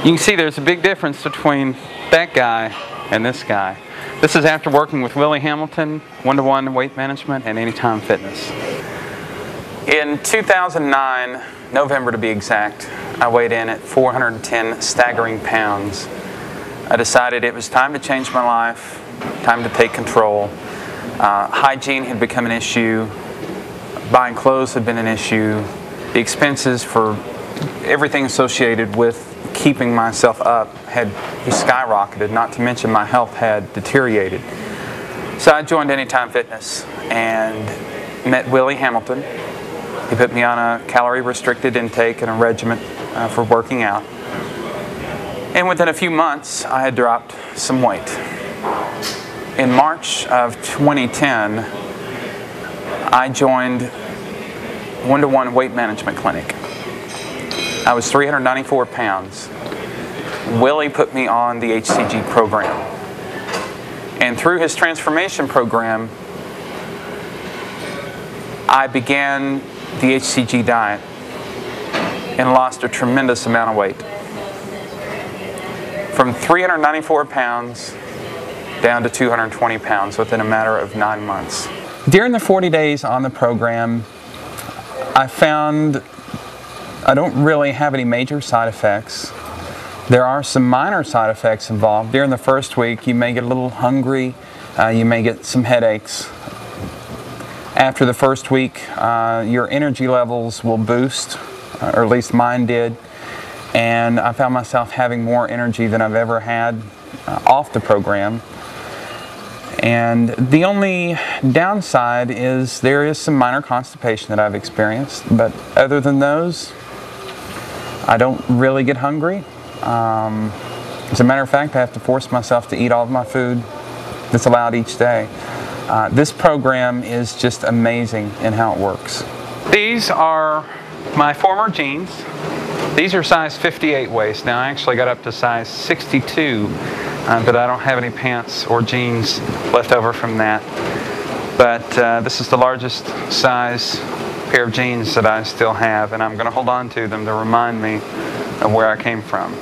You can see there's a big difference between that guy and this guy. This is after working with Willie Hamilton, One2One weight management, and Anytime Fitness. In 2009, November to be exact, I weighed in at 410 staggering pounds. I decided it was time to change my life, time to take control. Uh, hygiene had become an issue, buying clothes had been an issue, the expenses for everything associated with keeping myself up had skyrocketed, not to mention my health had deteriorated. So I joined Anytime Fitness and met Willie Hamilton. He put me on a calorie restricted intake and a regimen uh, for working out. And within a few months, I had dropped some weight. In March of 2010, I joined One2One weight management clinic. I was 394 pounds. Willie put me on the HCG program. And through his transformation program, I began the HCG diet and lost a tremendous amount of weight. From 394 pounds down to 220 pounds within a matter of nine months. During the 40 days on the program, I found I don't really have any major side effects. There are some minor side effects involved. During the first week, you may get a little hungry, uh, you may get some headaches. After the first week, uh, your energy levels will boost, uh, or at least mine did, and I found myself having more energy than I've ever had uh, off the program. And the only downside is there is some minor constipation that I've experienced, but other than those, I don't really get hungry. Um, as a matter of fact, I have to force myself to eat all of my food that's allowed each day. Uh, this program is just amazing in how it works. These are my former jeans. These are size 58 waist. Now I actually got up to size 62, uh, but I don't have any pants or jeans left over from that. But uh, this is the largest size pair of jeans that I still have, and I'm going to hold on to them to remind me of where I came from.